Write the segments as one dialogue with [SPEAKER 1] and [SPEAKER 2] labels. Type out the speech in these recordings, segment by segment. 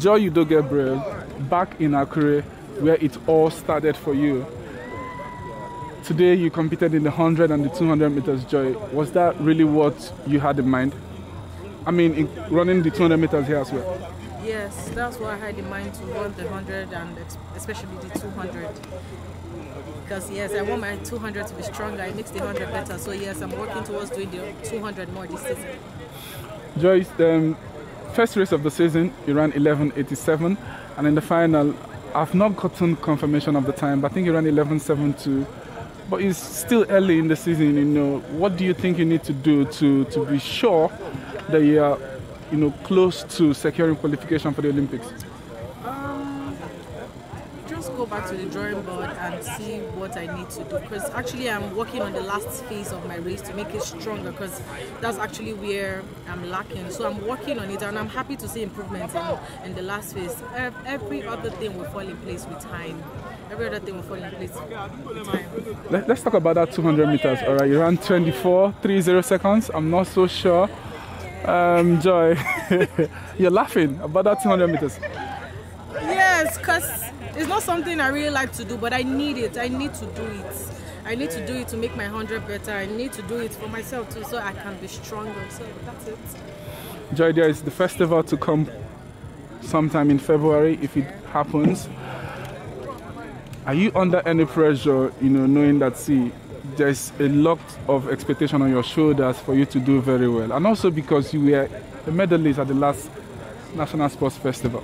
[SPEAKER 1] Joy Udo Gabriel, back in Akure, where it all started for you. Today you competed in the 100 and the 200 meters, Joy. Was that really what you had in mind? I mean, in running the 200 meters here as well.
[SPEAKER 2] Yes, that's what I had in mind to run the 100 and especially the 200. Because yes, I want my 200 to be stronger. It makes the 100 better. So yes, I'm working towards doing the 200 more this season.
[SPEAKER 1] Joyce, um, first race of the season, you ran 11.87, and in the final, I've not gotten confirmation of the time, but I think you ran 11.72. But it's still early in the season, you know. What do you think you need to do to, to be sure that you are, you know, close to securing qualification for the Olympics?
[SPEAKER 2] Go back to the drawing board and see what I need to do because actually I'm working on the last phase of my race to make it stronger because that's actually where I'm lacking. So I'm working on it and I'm happy to see improvements in, in the last phase. Every other thing will fall in place with time. Every other thing will fall in place with time.
[SPEAKER 1] Let, us talk about that 200 meters. All right, you ran 24, 30 seconds. I'm not so sure. Um, Joy, you're laughing about that 200 meters.
[SPEAKER 2] Yes, because it's not something I really like to do, but I need it. I need to do it. I need to do it to make my 100 better. I need to do it for myself too, so I can be stronger. So that's it.
[SPEAKER 1] Joy, there is the festival to come sometime in February if it happens. Are you under any pressure, you know, knowing that, see, there's a lot of expectation on your shoulders for you to do very well, and also because you were a medalist at the last National Sports Festival?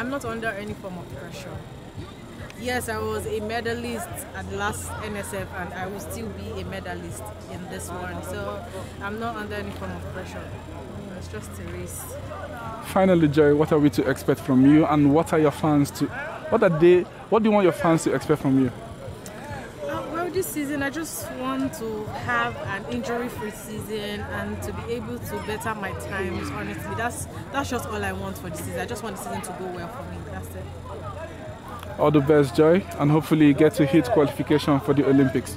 [SPEAKER 2] I'm not under any form of pressure. Yes, I was a medalist at last NSF and I will still be a medalist in this one. So I'm not under any form of pressure. Mm, it's just a race.
[SPEAKER 1] Finally, Joy, what are we to expect from you and what are your fans to what are they what do you want your fans to expect from you?
[SPEAKER 2] This season, I just want to have an injury-free season and to be able to better my times. Honestly, that's that's just all I want for the season. I just want the season to go well for me. That's it.
[SPEAKER 1] All the best, Joy, and hopefully you get to hit qualification for the Olympics.